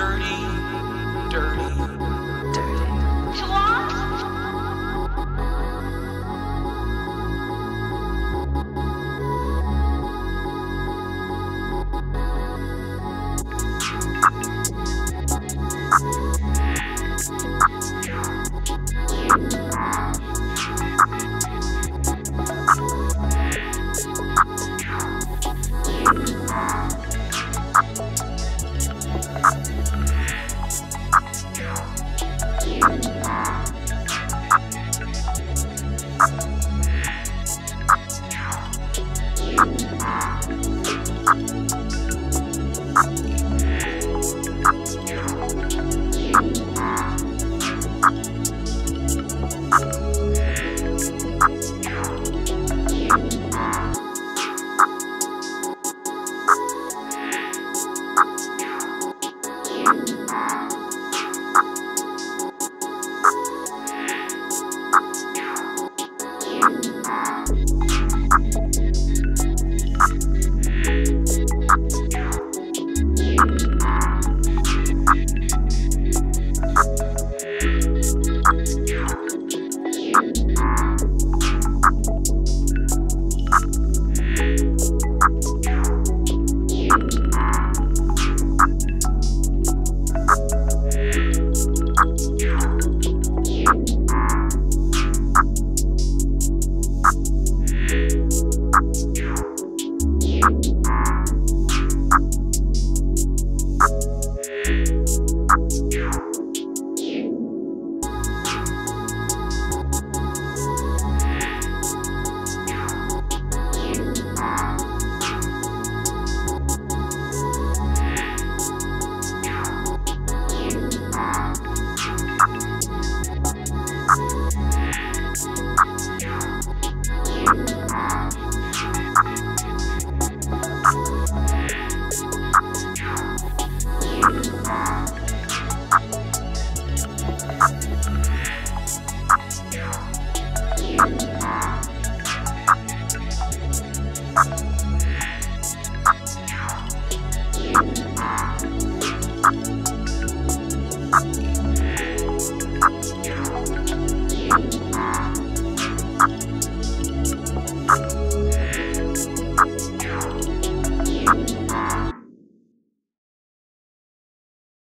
dirty, dirty